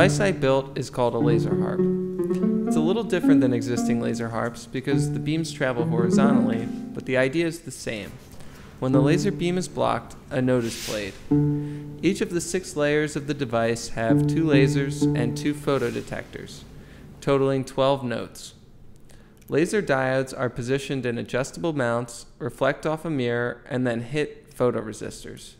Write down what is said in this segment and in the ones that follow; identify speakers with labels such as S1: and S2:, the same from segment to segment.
S1: The device I built is called a laser harp. It's a little different than existing laser harps because the beams travel horizontally, but the idea is the same. When the laser beam is blocked, a note is played. Each of the six layers of the device have two lasers and two photodetectors, totaling 12 notes. Laser diodes are positioned in adjustable mounts, reflect off a mirror, and then hit photoresistors.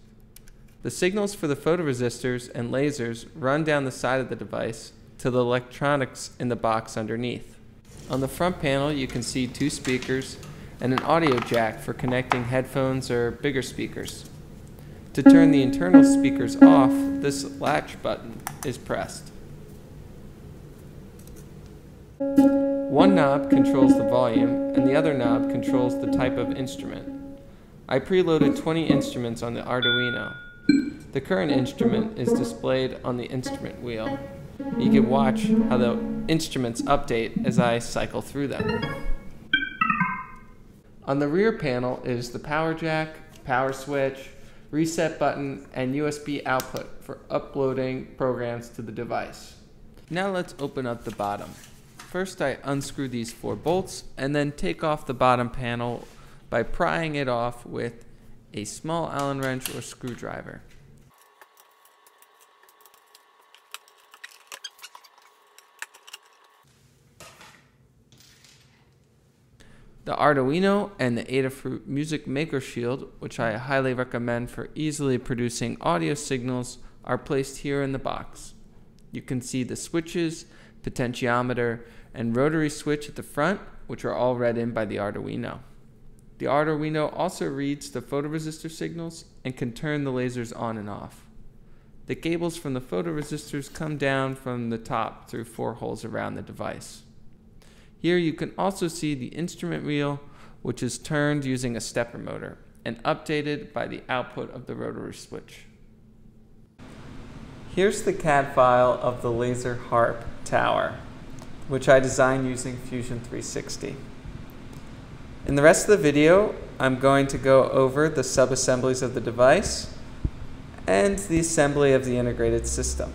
S1: The signals for the photoresistors and lasers run down the side of the device to the electronics in the box underneath. On the front panel, you can see two speakers and an audio jack for connecting headphones or bigger speakers. To turn the internal speakers off, this latch button is pressed. One knob controls the volume, and the other knob controls the type of instrument. I preloaded 20 instruments on the Arduino. The current instrument is displayed on the instrument wheel. You can watch how the instruments update as I cycle through them. On the rear panel is the power jack, power switch, reset button, and USB output for uploading programs to the device. Now let's open up the bottom. First I unscrew these four bolts and then take off the bottom panel by prying it off with a small Allen wrench or screwdriver. The Arduino and the Adafruit Music Maker Shield, which I highly recommend for easily producing audio signals, are placed here in the box. You can see the switches, potentiometer, and rotary switch at the front, which are all read in by the Arduino. The Arduino also reads the photoresistor signals and can turn the lasers on and off. The cables from the photoresistors come down from the top through four holes around the device. Here you can also see the instrument wheel, which is turned using a stepper motor and updated by the output of the rotary switch. Here's the CAD file of the laser harp tower, which I designed using Fusion 360. In the rest of the video, I'm going to go over the sub-assemblies of the device and the assembly of the integrated system.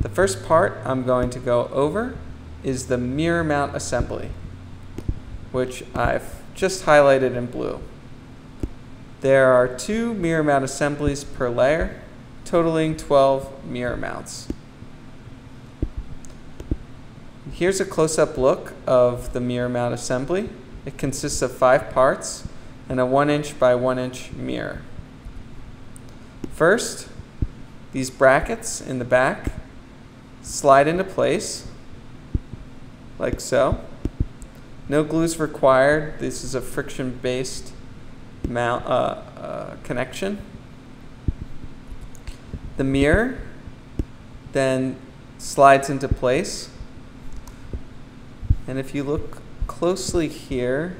S1: The first part I'm going to go over is the mirror mount assembly, which I've just highlighted in blue. There are two mirror mount assemblies per layer, totaling 12 mirror mounts. Here's a close-up look of the mirror mount assembly. It consists of five parts and a one inch by one inch mirror. First, these brackets in the back slide into place like so. No glues required. This is a friction-based mount uh, uh, connection. The mirror then slides into place. And if you look closely here,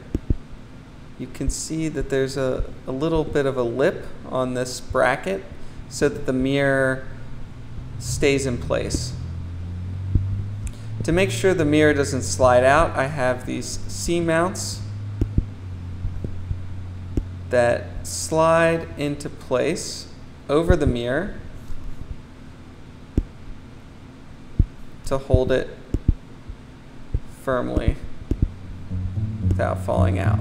S1: you can see that there's a, a little bit of a lip on this bracket so that the mirror stays in place. To make sure the mirror doesn't slide out, I have these C-mounts that slide into place over the mirror to hold it firmly without falling out.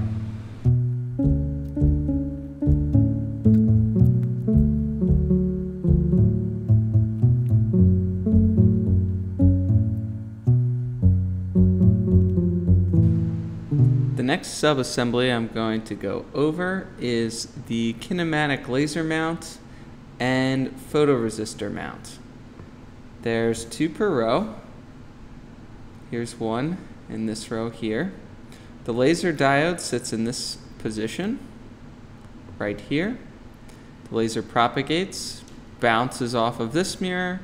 S1: The next sub-assembly I'm going to go over is the kinematic laser mount and photoresistor mount. There's two per row. Here's one in this row here. The laser diode sits in this position right here. The laser propagates, bounces off of this mirror,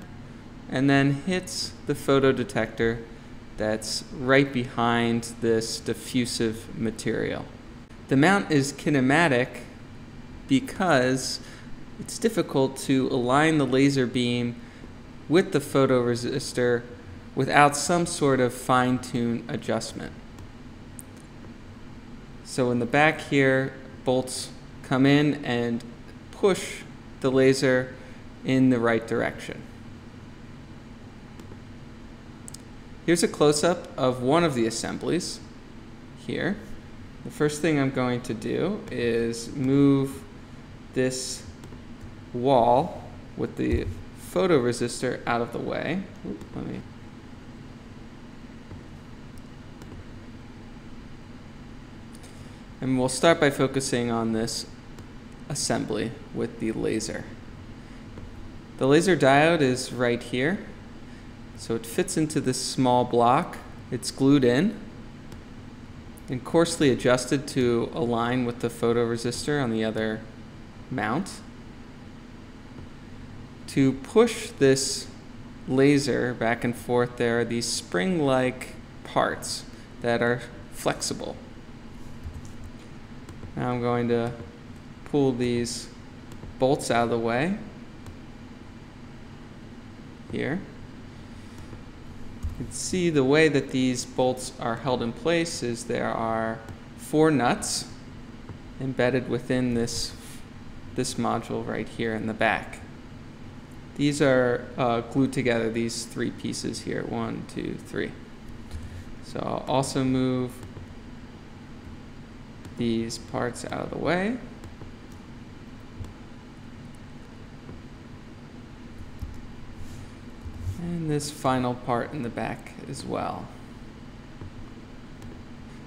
S1: and then hits the photodetector that's right behind this diffusive material. The mount is kinematic because it's difficult to align the laser beam with the photoresistor without some sort of fine-tune adjustment. So in the back here, bolts come in and push the laser in the right direction. Here's a close-up of one of the assemblies here. The first thing I'm going to do is move this wall with the photoresistor out of the way. Oop, let me And we'll start by focusing on this assembly with the laser. The laser diode is right here. So it fits into this small block. It's glued in and coarsely adjusted to align with the photoresistor on the other mount. To push this laser back and forth, there are these spring-like parts that are flexible. Now I'm going to pull these bolts out of the way here. You can see the way that these bolts are held in place is there are four nuts embedded within this, this module right here in the back. These are uh, glued together, these three pieces here, one, two, three. So I'll also move these parts out of the way. And this final part in the back as well.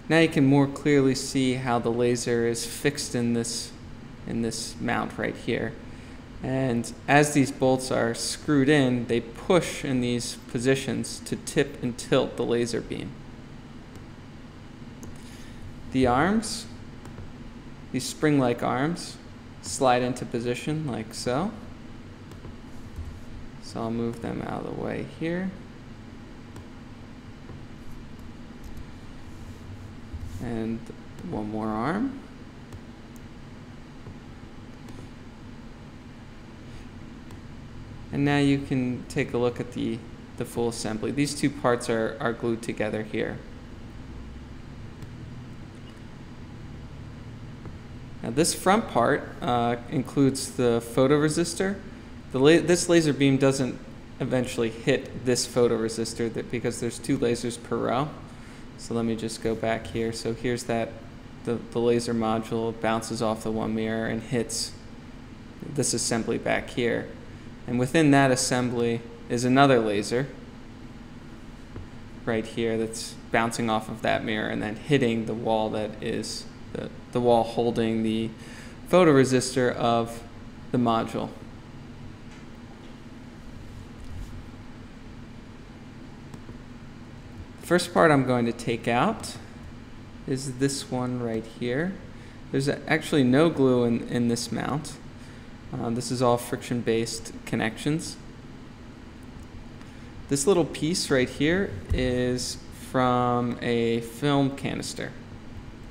S1: Now you can more clearly see how the laser is fixed in this, in this mount right here. And as these bolts are screwed in, they push in these positions to tip and tilt the laser beam. The arms these spring-like arms slide into position like so. So I'll move them out of the way here. And one more arm. And now you can take a look at the, the full assembly. These two parts are, are glued together here. This front part uh, includes the photoresistor. The la this laser beam doesn't eventually hit this photoresistor that because there's two lasers per row. So let me just go back here. So here's that, the, the laser module bounces off the one mirror and hits this assembly back here. And within that assembly is another laser right here that's bouncing off of that mirror and then hitting the wall that is the, the wall holding the photoresistor of the module. First part I'm going to take out is this one right here. There's actually no glue in, in this mount. Uh, this is all friction-based connections. This little piece right here is from a film canister.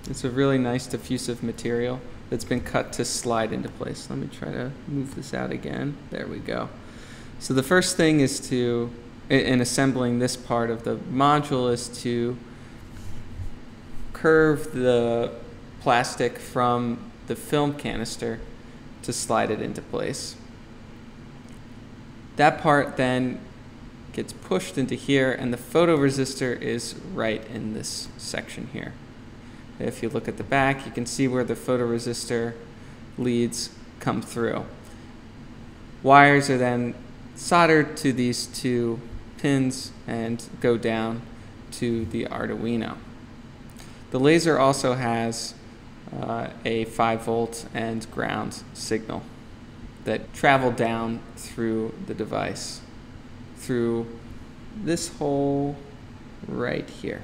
S1: It's a really nice diffusive material that's been cut to slide into place. Let me try to move this out again. There we go. So the first thing is to, in assembling this part of the module, is to curve the plastic from the film canister to slide it into place. That part then gets pushed into here and the photoresistor is right in this section here. If you look at the back, you can see where the photoresistor leads come through. Wires are then soldered to these two pins and go down to the Arduino. The laser also has uh, a 5 volt and ground signal that travel down through the device through this hole right here.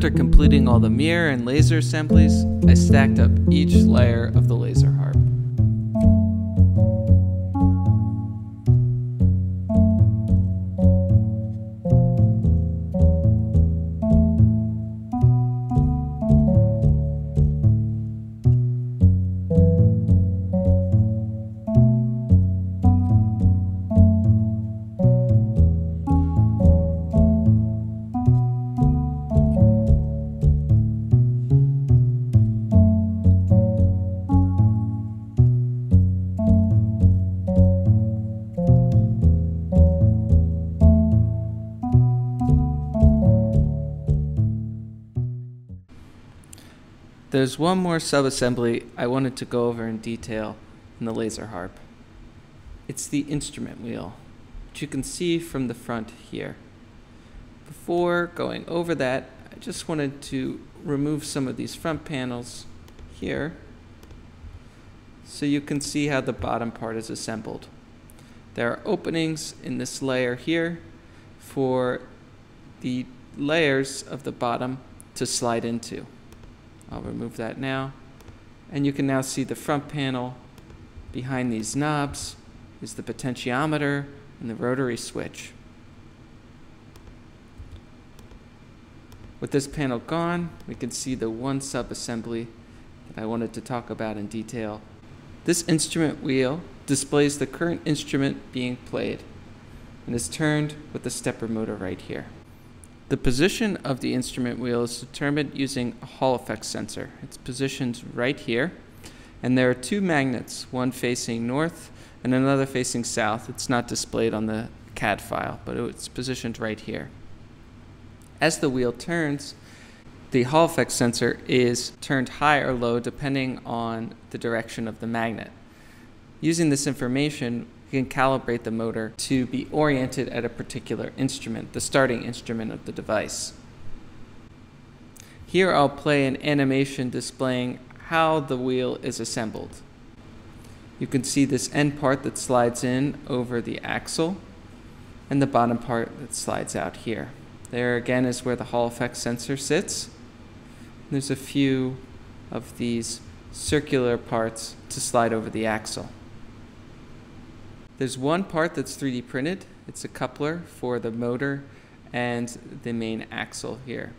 S1: After completing all the mirror and laser assemblies, I stacked up each layer of the There's one more subassembly I wanted to go over in detail in the laser harp. It's the instrument wheel, which you can see from the front here. Before going over that, I just wanted to remove some of these front panels here so you can see how the bottom part is assembled. There are openings in this layer here for the layers of the bottom to slide into. I'll remove that now. And you can now see the front panel. Behind these knobs is the potentiometer and the rotary switch. With this panel gone, we can see the one sub-assembly that I wanted to talk about in detail. This instrument wheel displays the current instrument being played and is turned with the stepper motor right here. The position of the instrument wheel is determined using a Hall effect sensor. It's positioned right here, and there are two magnets, one facing north and another facing south. It's not displayed on the CAD file, but it's positioned right here. As the wheel turns, the Hall effect sensor is turned high or low depending on the direction of the magnet. Using this information, you can calibrate the motor to be oriented at a particular instrument, the starting instrument of the device. Here I'll play an animation displaying how the wheel is assembled. You can see this end part that slides in over the axle and the bottom part that slides out here. There again is where the Hall effect sensor sits. There's a few of these circular parts to slide over the axle. There's one part that's 3D printed. It's a coupler for the motor and the main axle here.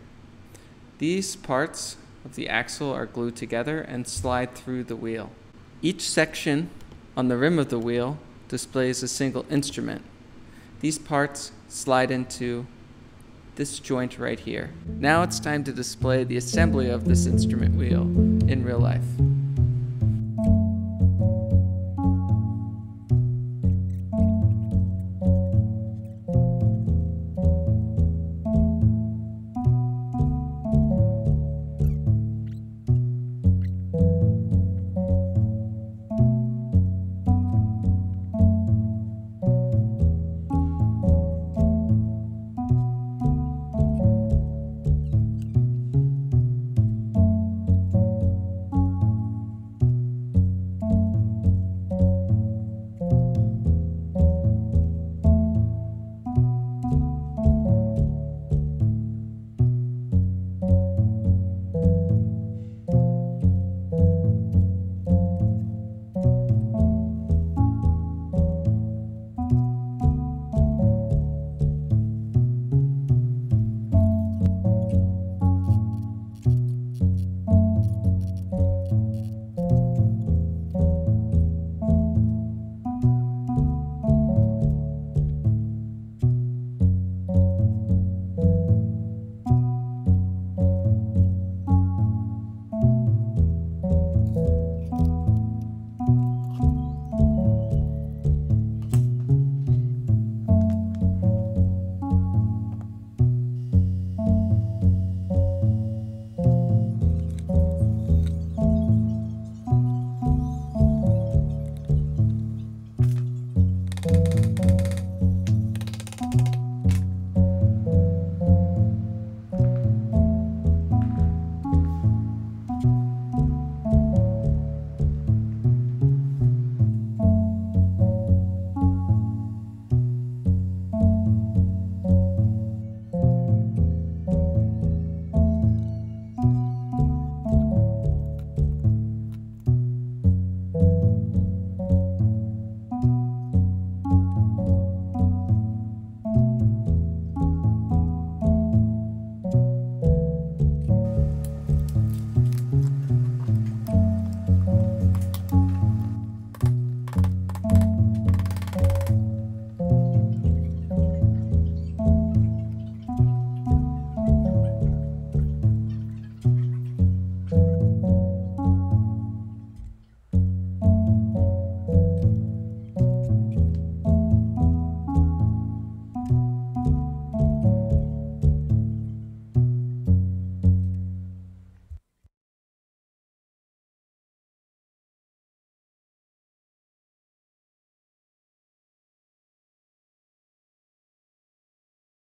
S1: These parts of the axle are glued together and slide through the wheel. Each section on the rim of the wheel displays a single instrument. These parts slide into this joint right here. Now it's time to display the assembly of this instrument wheel in real life.